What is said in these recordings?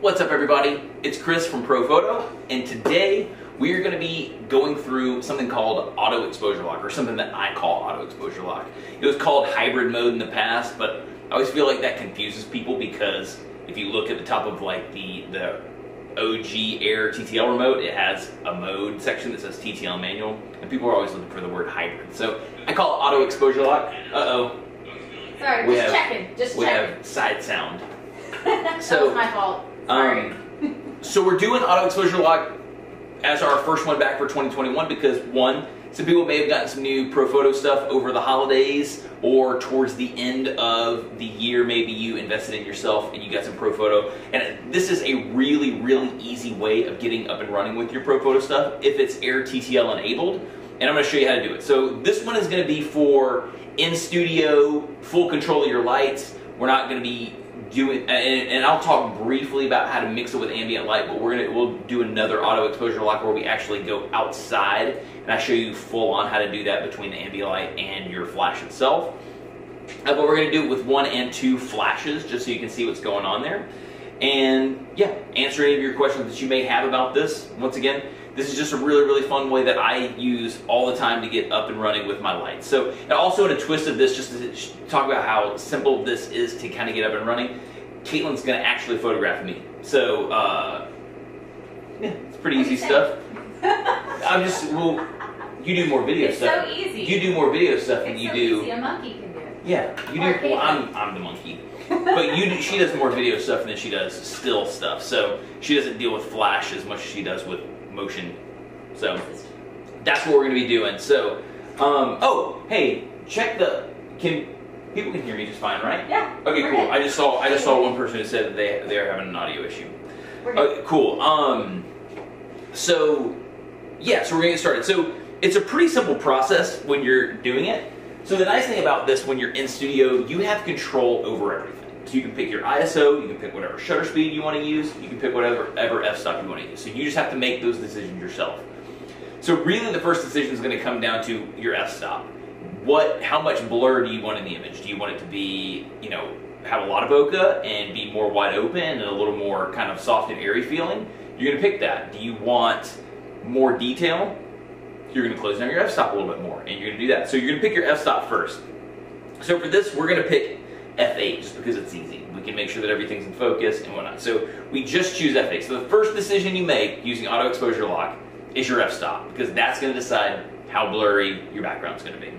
What's up everybody? It's Chris from Profoto and today we are going to be going through something called auto exposure lock or something that I call auto exposure lock. It was called hybrid mode in the past but I always feel like that confuses people because if you look at the top of like the, the OG Air TTL remote, it has a mode section that says TTL manual and people are always looking for the word hybrid. So I call it auto exposure lock. Uh-oh. Sorry, We just have- checking. Just We checking. have side sound. that so, was my fault. Sorry. Um, so we're doing auto exposure lock as our first one back for 2021 because one, some people may have gotten some new Profoto stuff over the holidays or towards the end of the year. Maybe you invested in yourself and you got some Profoto. And this is a really, really easy way of getting up and running with your Profoto stuff if it's Air TTL enabled. And I'm going to show you how to do it. So this one is going to be for in studio, full control of your lights. We're not going to be doing, and, and I'll talk briefly about how to mix it with ambient light, but we're gonna we'll do another auto exposure lock where we actually go outside and I show you full on how to do that between the ambient light and your flash itself. Uh, but we're gonna do it with one and two flashes just so you can see what's going on there. And yeah, answer any of your questions that you may have about this. Once again, this is just a really, really fun way that I use all the time to get up and running with my lights. So, and also in a twist of this, just to talk about how simple this is to kind of get up and running, Caitlin's going to actually photograph me. So, uh, yeah, it's pretty easy stuff. I'm just, well, you do more video It's stuff. so easy. You do more video stuff than It's you so do. easy. A monkey can do it. Yeah, you Or do. Well, I'm I'm the monkey, but you do, she does more video stuff than she does still stuff. So she doesn't deal with flash as much as she does with motion. So that's what we're gonna be doing. So, um, oh, hey, check the can people can hear me just fine, right? Yeah. Okay, cool. good. I just saw I just saw one person who said that they they are having an audio issue. Okay, cool. Um, so yeah, so we're gonna get started. So it's a pretty simple process when you're doing it. So the nice thing about this, when you're in studio, you have control over everything. So you can pick your ISO, you can pick whatever shutter speed you want to use, you can pick whatever ever f-stop you want to use. So you just have to make those decisions yourself. So really, the first decision is going to come down to your f-stop. What, how much blur do you want in the image? Do you want it to be, you know, have a lot of bokeh and be more wide open and a little more kind of soft and airy feeling? You're going to pick that. Do you want more detail? You're going to close down your f-stop a little bit more, and you're going to do that. So you're going to pick your f-stop first. So for this, we're going to pick F8 just because it's easy. We can make sure that everything's in focus and whatnot. So we just choose F8. So the first decision you make using auto exposure lock is your f-stop because that's going to decide how blurry your background's going to be.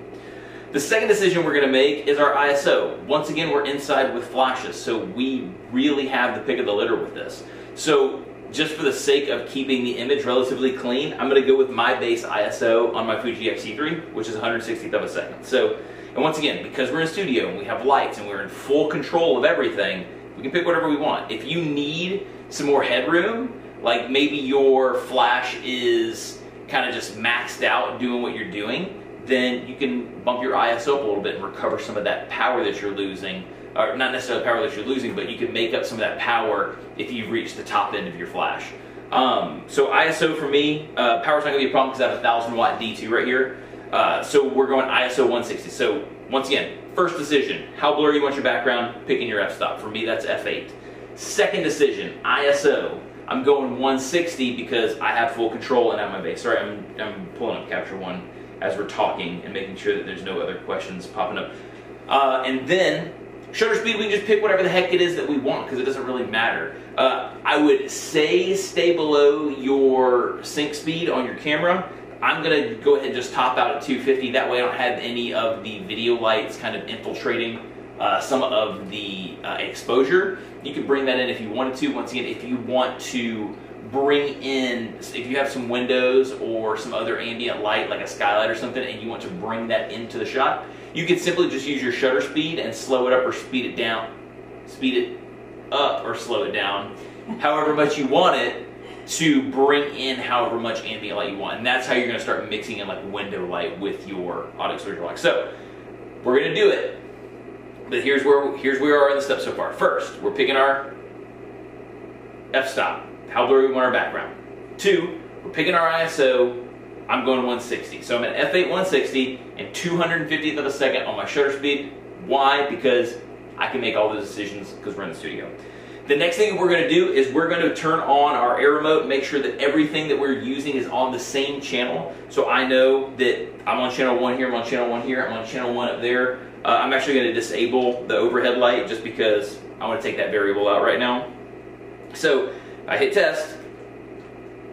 The second decision we're going to make is our ISO. Once again, we're inside with flashes, so we really have the pick of the litter with this. So just for the sake of keeping the image relatively clean, I'm going to go with my base ISO on my Fuji X-T3, which is 160th of a second. So, and once again, because we're in studio and we have lights and we're in full control of everything, we can pick whatever we want. If you need some more headroom, like maybe your flash is kind of just maxed out doing what you're doing, then you can bump your ISO up a little bit and recover some of that power that you're losing. Or not necessarily power that you're losing, but you can make up some of that power if you've reached the top end of your flash. Um, so ISO for me, uh, power's not gonna be a problem because I have a thousand watt D2 right here. Uh, so we're going ISO 160. So once again, first decision, how blurry you want your background, picking your f-stop. For me, that's f8. Second decision, ISO. I'm going 160 because I have full control and at my base. Sorry, I'm, I'm pulling up Capture One as we're talking and making sure that there's no other questions popping up. Uh, and then shutter speed, we can just pick whatever the heck it is that we want because it doesn't really matter. Uh, I would say stay below your sync speed on your camera. I'm gonna go ahead and just top out at 250. That way I don't have any of the video lights kind of infiltrating uh, some of the uh, exposure. You can bring that in if you wanted to. Once again, if you want to bring in, if you have some windows or some other ambient light like a skylight or something and you want to bring that into the shot, you can simply just use your shutter speed and slow it up or speed it down. Speed it up or slow it down, however much you want it to bring in however much ambient light you want. And that's how you're gonna start mixing in like window light with your auto lock. So we're gonna do it. But here's where here's where we are in the steps so far. First, we're picking our f-stop, how blurry we want our background. Two, we're picking our ISO. I'm going to 160. So I'm at f8 160 and 250th of a second on my shutter speed. Why? Because I can make all the decisions because we're in the studio. The next thing we're going to do is we're going to turn on our air remote, make sure that everything that we're using is on the same channel. So I know that I'm on channel one here, I'm on channel one here, I'm on channel one up there. Uh, I'm actually going to disable the overhead light just because I want to take that variable out right now. So I hit test,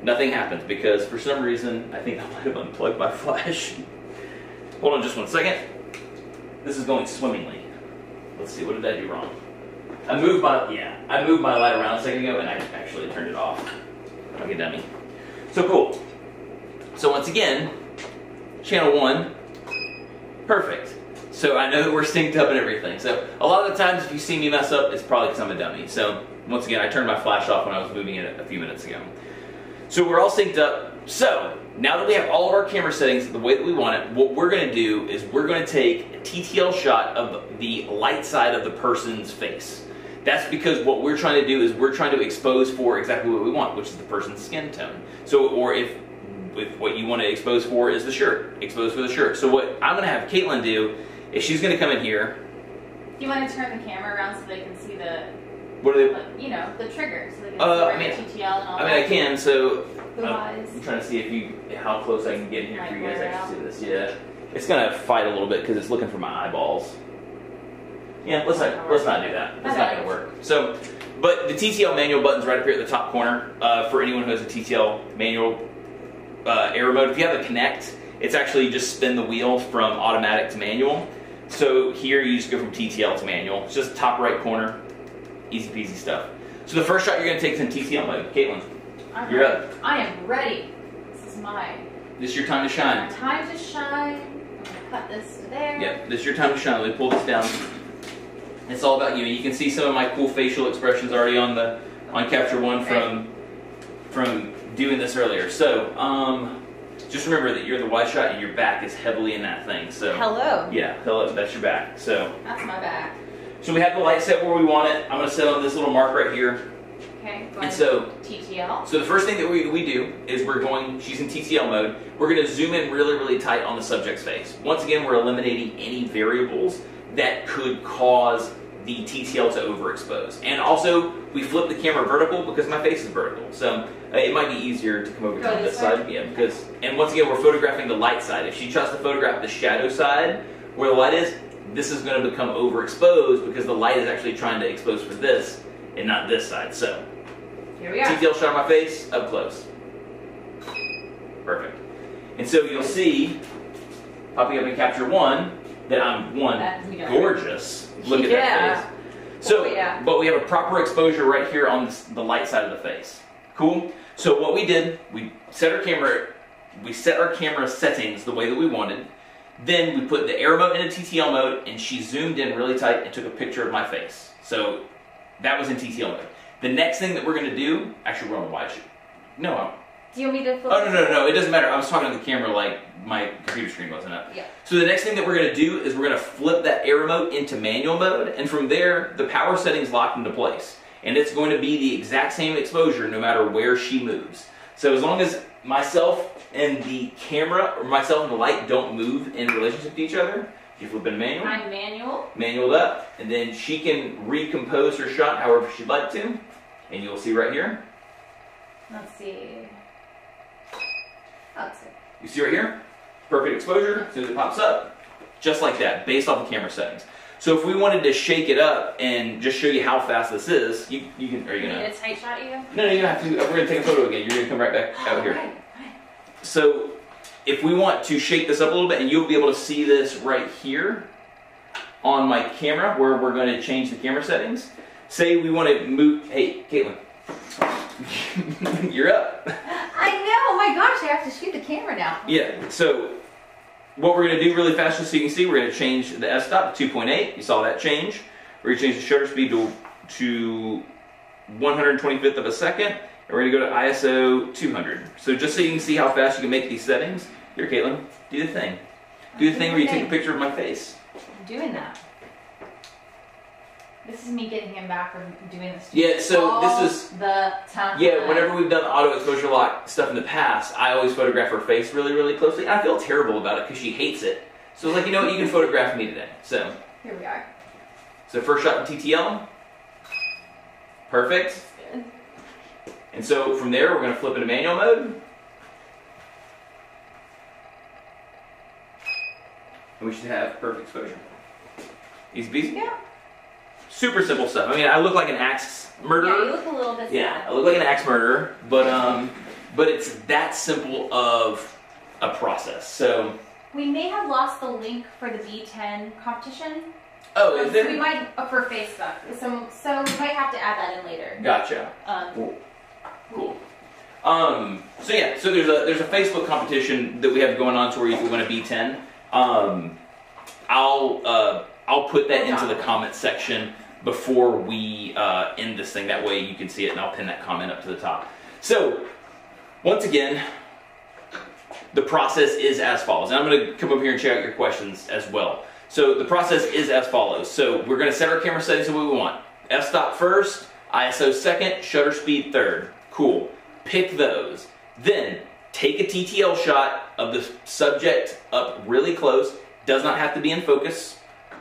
nothing happens because for some reason I think I might have unplugged my flash. Hold on just one second. This is going swimmingly. Let's see, what did I do wrong? I moved my, yeah, I moved my light around a second ago and I actually turned it off. Like a dummy. So cool. So once again, channel one, perfect. So I know that we're synced up and everything. So a lot of the times if you see me mess up, it's probably because I'm a dummy. So once again, I turned my flash off when I was moving it a few minutes ago. So we're all synced up. So now that we have all of our camera settings the way that we want it, what we're going to do is we're going to take a TTL shot of the light side of the person's face. That's because what we're trying to do is we're trying to expose for exactly what we want, which is the person's skin tone. So, or if, if what you want to expose for is the shirt, expose for the shirt. So what I'm going to have Caitlin do is she's going to come in here. Do you want to turn the camera around so they can see the, What are they? you know, the trigger, so they can Uh, see I mean- the TTL and all I mean, I can. So Blue I'm, trying to see if you how close I can get in here for you guys to actually see this. Yeah, it's gonna fight a little bit because it's looking for my eyeballs. Yeah, let's not let's not do that. That's not gonna work. So, but the TTL manual button's right up here at the top corner uh, for anyone who has a TTL manual uh, air mode. If you have a Connect, it's actually just spin the wheel from automatic to manual. So here you just go from TTL to manual. It's just top right corner, easy peasy stuff. So the first shot you're gonna take is in TTL mode. Caitlin, you're up. I am ready. This is my This is your time to shine. time to shine. Cut this to there. Yep, this is your time to shine. Let me pull this down. It's all about you. And you can see some of my cool facial expressions already on the on capture one from from doing this earlier. So, um, just remember that you're the wide shot and your back is heavily in that thing. So, Hello. yeah, hello, that's your back. So, That's my back. so we have the light set where we want it. I'm gonna set on this little mark right here. Okay. And so, TTL. so the first thing that we, we do is we're going, she's in TTL mode, we're going to zoom in really, really tight on the subject's face. Once again, we're eliminating any variables that could cause the TTL to overexpose. And also, we flip the camera vertical because my face is vertical. So uh, it might be easier to come over to this way? side. Yeah, because, and once again, we're photographing the light side. If she tries to photograph the shadow side, where the light is, this is going to become overexposed because the light is actually trying to expose for this and not this side. So Here we are. TTL shot of my face, up close. Perfect. And so you'll see, popping up in capture one, that I'm one, That's me done. gorgeous. Look at Yeah. that face. Oh, so, Oh, yeah. but we have a proper exposure right here on this, the light side of the face. Cool? So what we did, we set our camera, we set our camera settings the way that we wanted. Then we put the air mode into TTL mode, and she zoomed in really tight and took a picture of my face. So that was in TTL mode. The next thing that we're gonna do, actually, we're on wide shoot. No, I'm, Do you want me to flip oh no, this? no, no, it doesn't matter. I was talking to the camera like my computer screen wasn't up. Yeah. So the next thing that we're gonna do is we're gonna flip that air remote into manual mode, and from there, the power settings locked into place. And it's going to be the exact same exposure no matter where she moves. So as long as myself and the camera, or myself and the light don't move in relationship to each other, you flip into manual, I'm manual. manual up, and then she can recompose her shot however she'd like to. And you'll see right here, Let's see. You see right here? Perfect exposure, as soon as it pops up, just like that, based off the camera settings. So if we wanted to shake it up and just show you how fast this is, you, you can, are you You need gonna? a tight shot, you? No, no, you don't have to, we're gonna take a photo again, you're gonna come right back out oh, here. Right, right. So if we want to shake this up a little bit, and you'll be able to see this right here on my camera, where we're gonna change the camera settings. Say we wanna move, hey, Caitlin. you're up. I know. Oh my gosh, I have to shoot the camera now. Yeah, so what we're going to do really fast, just so you can see, we're going to change the f-stop to 2.8. You saw that change. We're going to change the shutter speed to, to 125th of a second. And we're going to go to ISO 200. So just so you can see how fast you can make these settings, here, Caitlin, do the thing. Do the thing where you take a picture of my face. I'm doing that. This is me getting him back from doing this. Yeah, so all this is the time. Yeah, whenever we've done auto exposure lock stuff in the past, I always photograph her face really, really closely. I feel terrible about it because she hates it. So I was like, you know what, you can photograph me today. So Here we are. So first shot in TTL. Perfect. And so from there, we're going to flip into manual mode. And we should have perfect exposure. Easy peasy. Yeah. Super simple stuff. I mean, I look like an axe Yeah, murderer. you look a little bit Yeah, I look like an axe murderer, but um, but it's that simple of a process. So, We may have lost the link for the B10 competition. oh, is So we might uh, for Facebook. So so we might have to add that in later. Gotcha. Um, Cool. Um, so yeah, so there's a there's a Facebook competition that we have going on to where you can win a B10. Um, I'll uh, I'll put that into the comment section before we uh, end this thing. That way you can see it, and I'll pin that comment up to the top. So once again, the process is as follows. And I'm going to come over here and check out your questions as well. So the process is as follows. So we're going to set our camera settings the way we want. F-stop first, ISO second, shutter speed third. Cool. Pick those. Then take a TTL shot of the subject up really close. Does not have to be in focus.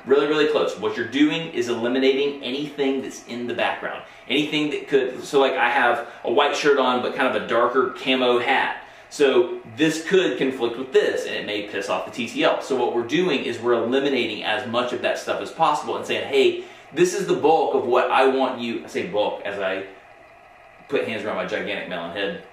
Really, really close. What you're doing is eliminating anything that's in the background. Anything that could, so like I have a white shirt on, but kind of a darker camo hat. So this could conflict with this, and it may piss off the TTL. So what we're doing is we're eliminating as much of that stuff as possible and saying, hey, this is the bulk of what I want you, I say bulk as I put hands around my gigantic melon head.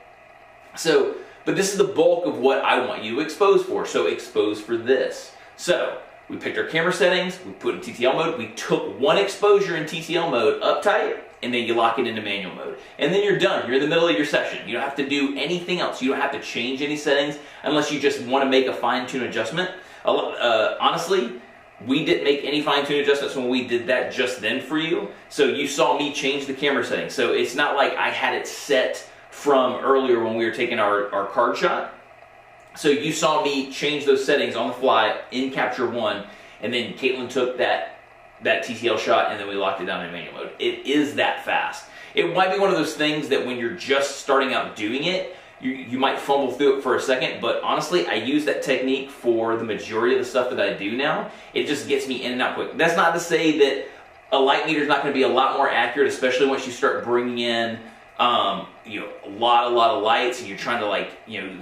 So, but this is the bulk of what I want you to expose for. So expose for this. So we picked our camera settings, we put in TTL mode, we took one exposure in TTL mode uptight, and then you lock it into manual mode. And then you're done. You're in the middle of your session. You don't have to do anything else. You don't have to change any settings unless you just want to make a fine tune adjustment. Uh, honestly, we didn't make any fine tune adjustments when we did that just then for you. So you saw me change the camera settings. So it's not like I had it set from earlier when we were taking our, our card shot. So you saw me change those settings on the fly in Capture One, and then Caitlin took that that TTL shot, and then we locked it down in manual mode. It is that fast. It might be one of those things that when you're just starting out doing it, you, you might fumble through it for a second, but honestly, I use that technique for the majority of the stuff that I do now. It just gets me in and out quick. That's not to say that a light meter is not going to be a lot more accurate, especially once you start bringing in, um, you know, a lot, a lot of lights, and you're trying to like, you know,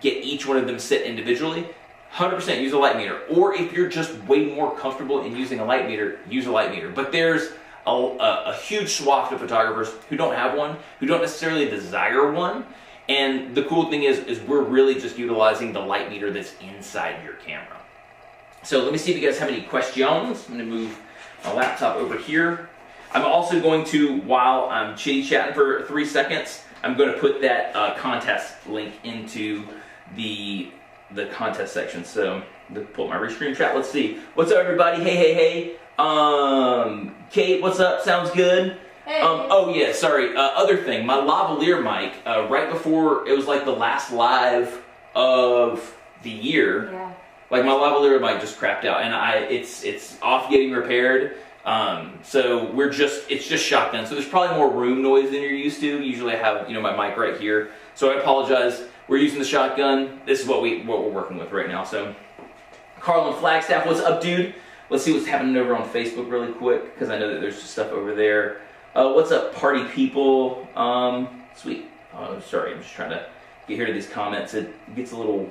get each one of them set individually. 100% use a light meter. Or if you're just way more comfortable in using a light meter, use a light meter. But there's a, a, a huge swath of photographers who don't have one, who don't necessarily desire one. And the cool thing is, is we're really just utilizing the light meter that's inside your camera. So let me see if you guys have any questions. I'm gonna move my laptop over here. I'm also going to, while I'm chitty chatting for three seconds, I'm going to put that uh, contest link into the the contest section. So pull up my restream chat. Let's see. What's up, everybody? Hey, hey, hey. Um, Kate, what's up? Sounds good. hey. Um, oh yeah, sorry. Uh, other thing, my lavalier mic. Uh, right before it was like the last live of the year. yeah. Like my lavalier mic just crapped out, and I it's it's off getting repaired. Um, so we're just it's just shotgun. So there's probably more room noise than you're used to. Usually I have you know my mic right here. So I apologize. We're using the shotgun. This is what we what we're working with right now. So Carlin Flagstaff, what's up, dude? Let's see what's happening over on Facebook really quick because I know that there's stuff over there. Uh, what's up, party people? Um, sweet. Oh, sorry, I'm just trying to get here to these comments. It gets a little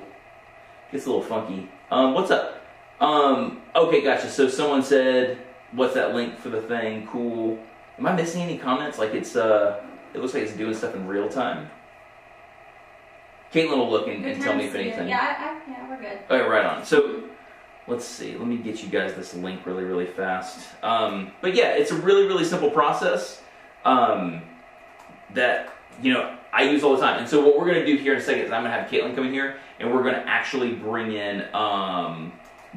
gets a little funky. Um, what's up? Um, okay, gotcha. So someone said, "What's that link for the thing?" Cool. Am I missing any comments? Like it's uh, it looks like it's doing stuff in real time. Caitlin will look and, and tell me if anything. Yeah, I, I, yeah, we're good. Okay, right on. So let's see. Let me get you guys this link really, really fast. Um, but yeah, it's a really, really simple process um, that you know I use all the time. And so what we're gonna do here in a second is I'm gonna have Caitlin come in here, and we're gonna actually bring in um,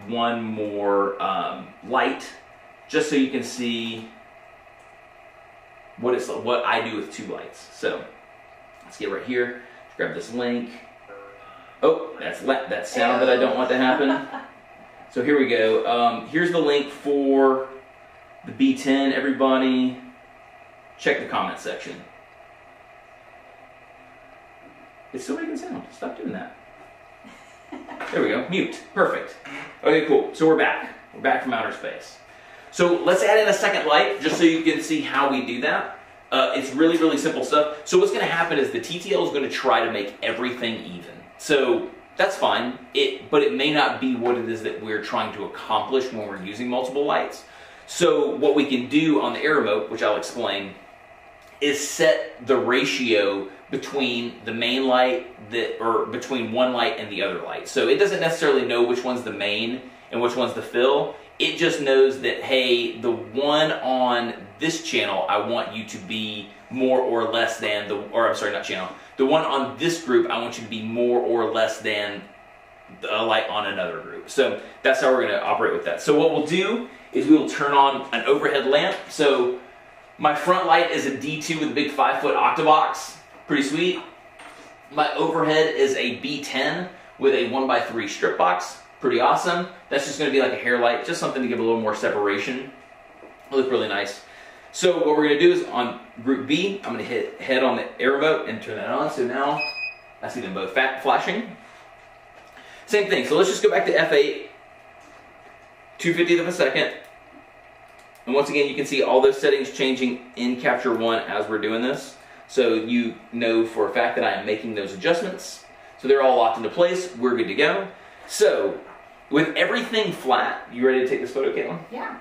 one more um, light, just so you can see what it's what I do with two lights. So let's get right here. Grab this link. Oh, that's that sound that I don't want to happen. So here we go. Um, here's the link for the B10. Everybody, check the comment section. It's still making sound. Stop doing that. There we go. Mute. Perfect. Okay, cool. So we're back. We're back from outer space. So let's add in a second light just so you can see how we do that. Uh, it's really, really simple stuff. So what's going to happen is the TTL is going to try to make everything even. So that's fine. It, but it may not be what it is that we're trying to accomplish when we're using multiple lights. So what we can do on the air remote, which I'll explain, is set the ratio between the main light that, or between one light and the other light. So it doesn't necessarily know which one's the main and which one's the fill. It just knows that, hey, the one on this channel, I want you to be more or less than the, or I'm sorry, not channel. The one on this group, I want you to be more or less than a light on another group. So that's how we're going to operate with that. So what we'll do is we will turn on an overhead lamp. So my front light is a D2 with a big five foot octabox. Pretty sweet. My overhead is a B10 with a one by three strip box. Pretty awesome. That's just gonna be like a hair light, just something to give a little more separation. Look really nice. So what we're gonna do is on group B, I'm gonna hit head on the air remote and turn that on. So now I see them both flashing. Same thing, so let's just go back to F8, 250th of a second. And once again, you can see all those settings changing in Capture One as we're doing this. So you know for a fact that I am making those adjustments. So they're all locked into place. We're good to go. So with everything flat, you ready to take this photo, Caitlin? Yeah.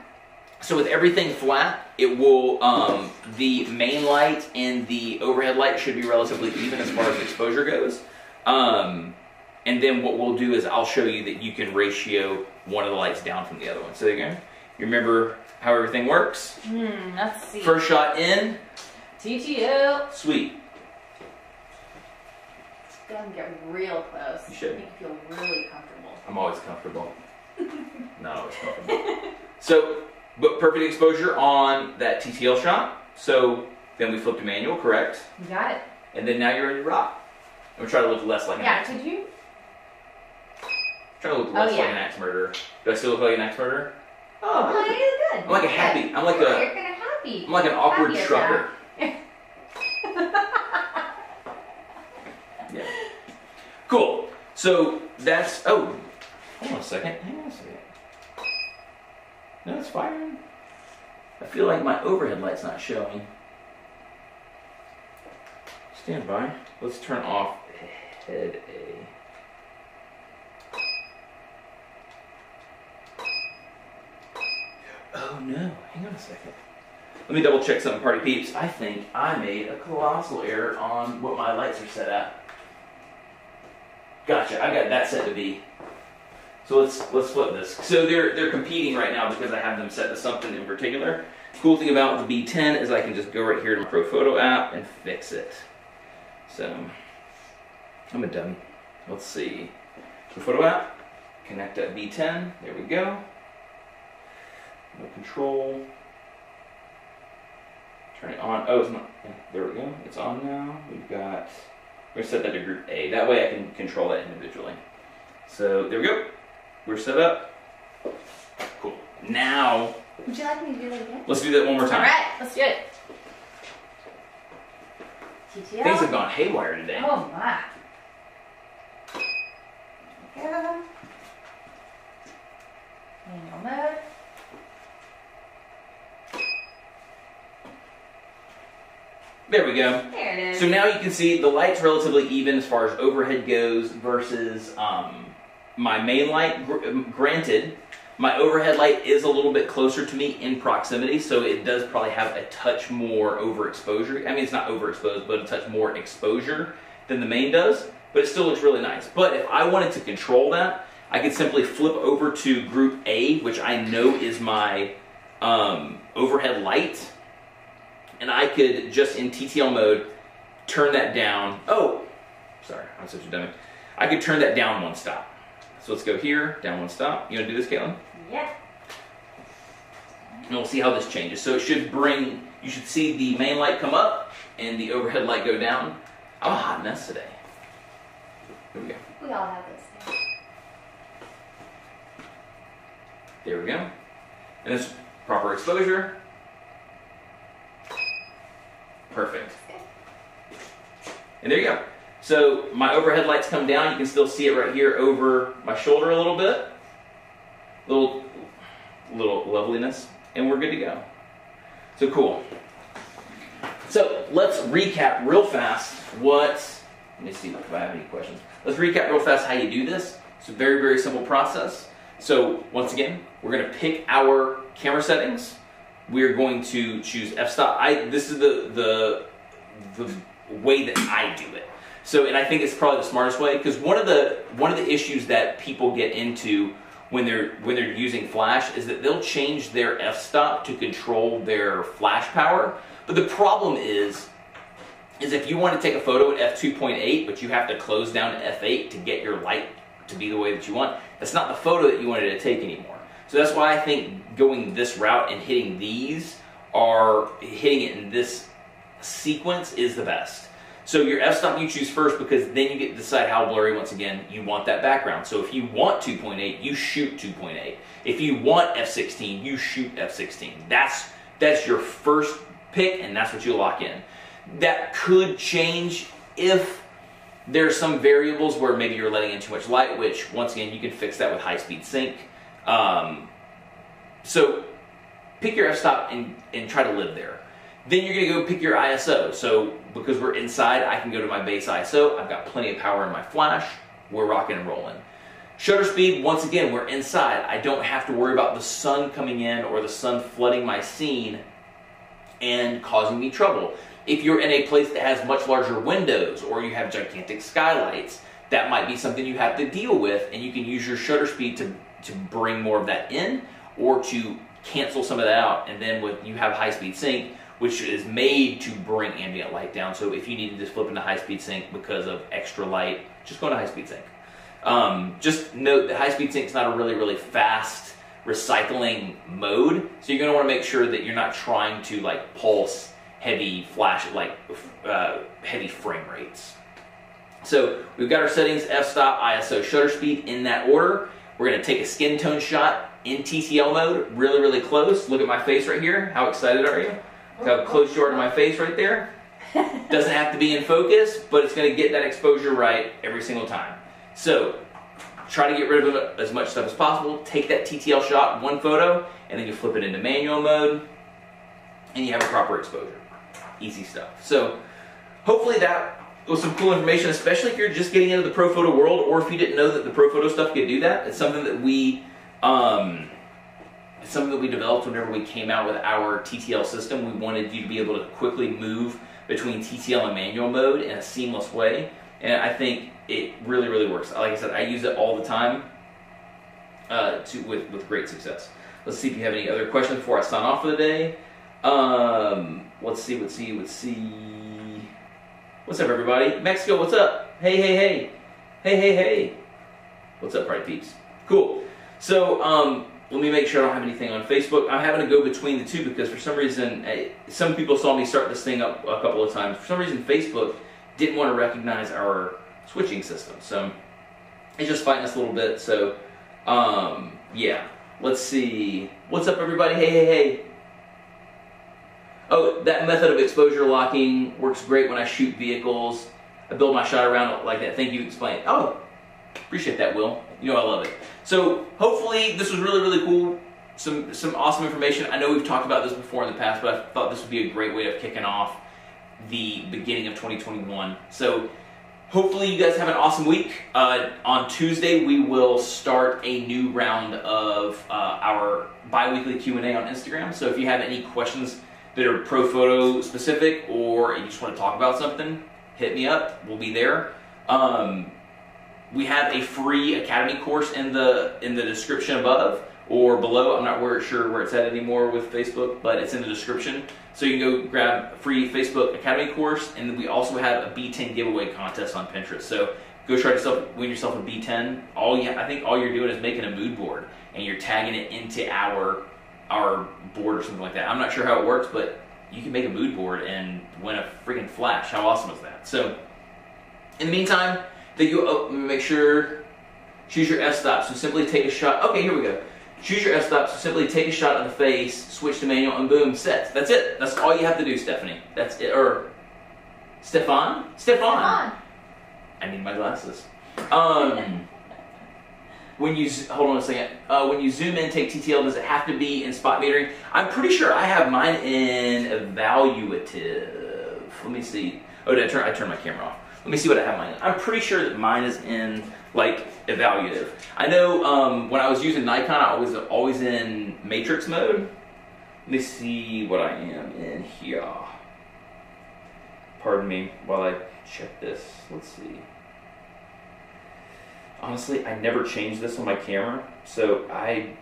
So with everything flat, it will, um, the main light and the overhead light should be relatively even as far as exposure goes. Um, and then what we'll do is I'll show you that you can ratio one of the lights down from the other one. So there you go. You remember how everything works? Hmm, let's see. First shot in, TTL. sweet. Go ahead and get real close. You should. Make you feel really comfortable. I'm always comfortable. Not always comfortable. so, but perfect exposure on that TTL shot. So then we flip to manual, correct? You got it. And then now you're ready to rock. I'm gonna try to look less like an Yeah, axe. could you? Try to look oh, less Oh, like an axe murderer. Do I still look like an axe murderer? Oh, Oh, you're good. I'm like a happy. I'm like Yeah, a. You're kind of happy. I'm like an awkward Happy trucker. Yeah. Cool. So that's. Oh, hold on a second. Hang on a second. No, it's firing. I feel like my overhead light's not showing. Stand by. Let's turn off head A. Oh no, hang on a second. Let me double check something, party peeps. I think I made a colossal error on what my lights are set at. Gotcha, I got that set to B. So let's let's flip this. So they're they're competing right now because I have them set to something in particular. Cool thing about the B10 is I can just go right here to my Profoto app and fix it. So I'm a dummy. Let's see. Profoto app, connect that B10. There we go. No control. Turn it on. Oh, it's not. There we go. It's on now. We've got. We're gonna set that to group A. That way I can control it individually. So there we go. We're set up. Cool. Now Would you like me to do that again? let's do that one more time. All right, let's do it. TTL. Things have gone haywire today. Oh my. Manual mode. There we go. There it is. So now you can see the light's relatively even as far as overhead goes versus um, my main light. Um, granted, my overhead light is a little bit closer to me in proximity, so it does probably have a touch more overexposure. I mean, it's not overexposed, but a touch more exposure than the main does, but it still looks really nice. But if I wanted to control that, I could simply flip over to group A, which I know is my um, overhead light and I could just in TTL mode turn that down. Oh, sorry, I'm such a dummy. I could turn that down one stop. So let's go here, down one stop. You want to do this, Caitlin? Yeah. And we'll see how this changes. So it should bring, you should see the main light come up and the overhead light go down. I'm a hot mess today. Here we go. We all have this. There we go. And it's proper exposure. Perfect. And there you go. So my overhead lights come down. You can still see it right here over my shoulder a little bit. Little, little loveliness. And we're good to go. So cool. So let's recap real fast what, let me see if I have any questions. Let's recap real fast how you do this. It's a very, very simple process. So once again, we're gonna pick our camera settings. We're going to choose f-stop. I, this is the, the, the way that I do it. So, and I think it's probably the smartest way because one of the one of the issues that people get into when they're when they're using flash is that they'll change their f-stop to control their flash power. But the problem is is if you want to take a photo at f2.8 but you have to close down to f8 to get your light to be the way that you want, that's not the photo that you wanted to take anymore. So that's why I think going this route and hitting these are hitting it in this sequence is the best. So your f-stop you choose first because then you get to decide how blurry, once again, you want that background. So if you want 2.8, you shoot 2.8. If you want f16, you shoot f16. That's, that's your first pick and that's what you lock in. That could change if there's some variables where maybe you're letting in too much light, which once again, you can fix that with high-speed sync. Um, so pick your f-stop and, and try to live there. Then you're gonna go pick your ISO. So because we're inside, I can go to my base ISO. I've got plenty of power in my flash. We're rocking and rolling. Shutter speed, once again, we're inside. I don't have to worry about the sun coming in or the sun flooding my scene and causing me trouble. If you're in a place that has much larger windows or you have gigantic skylights, that might be something you have to deal with and you can use your shutter speed to, to bring more of that in or to cancel some of that out and then with you have high speed sync which is made to bring ambient light down. So if you need to just flip into high speed sync because of extra light, just go into high speed sync. Um, just note that high speed sync is not a really, really fast recycling mode. So you're going to want to make sure that you're not trying to like pulse heavy flash, like uh, heavy frame rates. So we've got our settings, f-stop, ISO, shutter speed in that order. We're going to take a skin tone shot in TTL mode, really, really close. Look at my face right here. How excited are you? How close you are to my face right there. Doesn't have to be in focus, but it's going to get that exposure right every single time. So try to get rid of as much stuff as possible. Take that TTL shot, one photo, and then you flip it into manual mode, and you have a proper exposure. Easy stuff. So hopefully that was some cool information, especially if you're just getting into the Profoto world, or if you didn't know that the Profoto stuff could do that. It's something that we um, something that we developed whenever we came out with our TTL system. We wanted you to be able to quickly move between TTL and manual mode in a seamless way. And I think it really, really works. Like I said, I use it all the time uh, to, with, with great success. Let's see if you have any other questions before I sign off for the day. Um, let's see, let's see, let's see. What's up, everybody? Mexico, what's up? Hey, hey, hey. Hey, hey, hey. What's up, party peeps? Cool. So, um, let me make sure I don't have anything on Facebook. I'm having to go between the two because for some reason, eh, some people saw me start this thing up a couple of times. For some reason, Facebook didn't want to recognize our switching system. So it's just fighting us a little bit. So um, yeah, let's see. What's up, everybody? Hey, hey, hey. Oh, that method of exposure locking works great when I shoot vehicles. I build my shot around like that. Thank you, explain. Oh, appreciate that, Will. You know I love it. So hopefully this was really, really cool. Some, some awesome information. I know we've talked about this before in the past, but I thought this would be a great way of kicking off the beginning of 2021. So hopefully you guys have an awesome week. Uh, on Tuesday, we will start a new round of uh, our bi-weekly Q&A on Instagram. So if you have any questions that are Profoto specific or you just want to talk about something, hit me up. We'll be there. Um, we have a free academy course in the in the description above or below. I'm not sure where it's at anymore with Facebook, but it's in the description. So you can go grab a free Facebook Academy course, and we also have a B10 giveaway contest on Pinterest. So go try to win yourself a B10. All you, I think all you're doing is making a mood board, and you're tagging it into our our board or something like that. I'm not sure how it works, but you can make a mood board and win a freaking flash. How awesome is that? So in the meantime that you oh, make sure choose your f-stop. So simply take a shot. Okay, here we go. Choose your f-stop. So simply take a shot in the face, switch to manual, and boom, set. That's it. That's all you have to do, Stephanie. That's it. Or Stefan? Stefan. I need my glasses. Um, when you hold on a second. Uh, when you zoom in, take TTL. Does it have to be in spot metering? I'm pretty sure I have mine in evaluative. Let me see. Oh, did I turn? I turned my camera off. Let me see what I have mine. In. I'm pretty sure that mine is in like evaluative. I know um, when I was using Nikon, I was always in matrix mode. Let me see what I am in here. Pardon me while I check this. Let's see. Honestly, I never changed this on my camera, so I.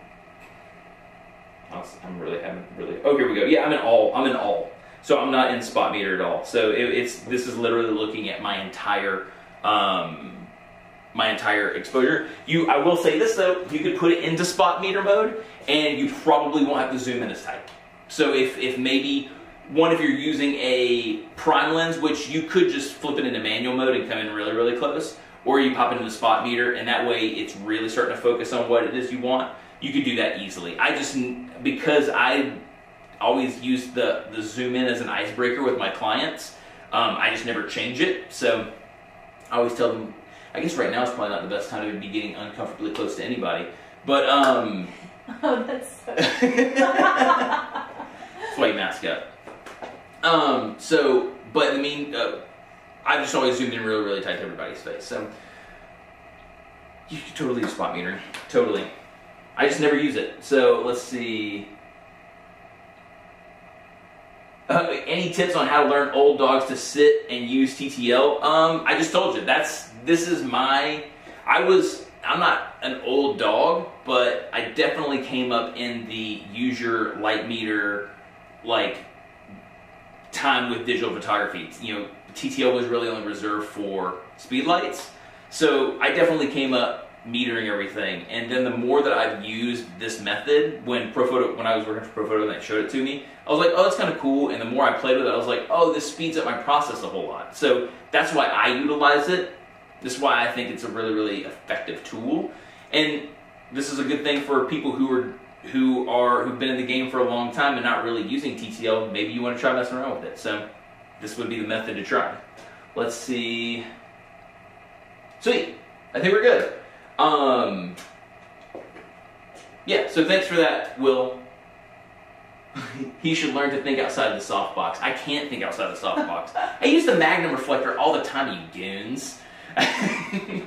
I'm really haven't really. Oh, here we go. Yeah, I'm in all. I'm in all. So I'm not in spot meter at all. So it, it's this is literally looking at my entire um, my entire exposure. You, I will say this though, you could put it into spot meter mode, and you probably won't have to zoom in as tight. So if if maybe one if you're using a prime lens, which you could just flip it into manual mode and come in really really close, or you pop it into the spot meter, and that way it's really starting to focus on what it is you want. You could do that easily. I just because I always use the the zoom in as an icebreaker with my clients. Um, I just never change it, so I always tell them. I guess right now is probably not the best time to be getting uncomfortably close to anybody, but um. Oh, that's so. that's why you mask up. Um. So, but I mean, uh, I just always zoomed in really, really tight to everybody's face. So you could totally use spot metering. Totally. I just never use it. So let's see. Uh, any tips on how to learn old dogs to sit and use TTL? Um, I just told you that's this is my. I was I'm not an old dog, but I definitely came up in the use your light meter like time with digital photography. You know, TTL was really only reserved for speed lights, so I definitely came up metering everything. And then the more that I've used this method, when Profoto, when I was working for Profoto and they showed it to me, I was like, oh, that's kind of cool. And the more I played with it, I was like, oh, this speeds up my process a whole lot. So that's why I utilize it. This is why I think it's a really, really effective tool. And this is a good thing for people who are who are who've been in the game for a long time and not really using TTL. Maybe you want to try messing around with it. So this would be the method to try. Let's see. Sweet. I think we're good. Um, yeah, so thanks for that, Will. he should learn to think outside the softbox. I can't think outside the softbox. I use the Magnum reflector all the time, you goons.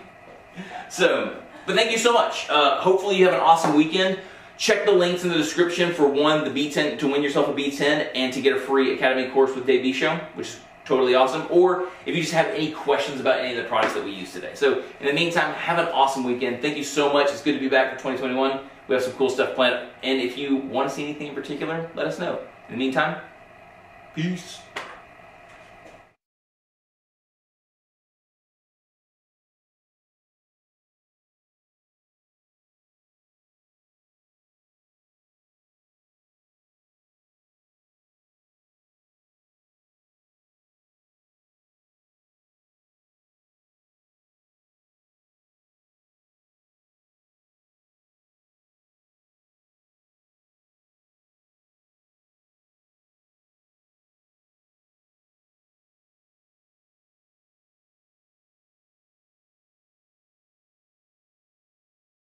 so, but thank you so much. Uh, hopefully you have an awesome weekend. Check the links in the description for one, the B10 to win yourself a B10 and to get a free Academy course with Dave Bicho, which is totally awesome. Or if you just have any questions about any of the products that we use today. So in the meantime, have an awesome weekend. Thank you so much. It's good to be back for 2021. We have some cool stuff planned. And if you want to see anything in particular, let us know. In the meantime, peace.